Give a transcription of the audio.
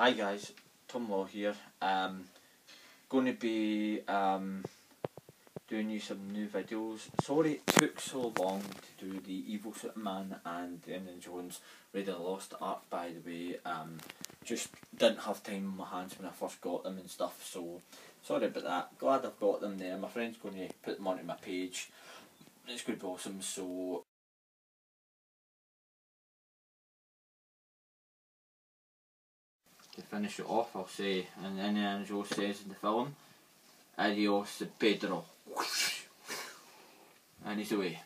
Hi guys, Tom Law here. Um, going to be um, doing you some new videos. Sorry it took so long to do the Evil Superman and the Indiana Jones Raiders of the Lost Ark by the way. Um, just didn't have time in my hands when I first got them and stuff so sorry about that. Glad I've got them there. My friend's going to put them onto my page. It's going to be awesome so to finish it off, I'll say, and Indiana uh, Jones says in the film, Adios Pedro. And he's away.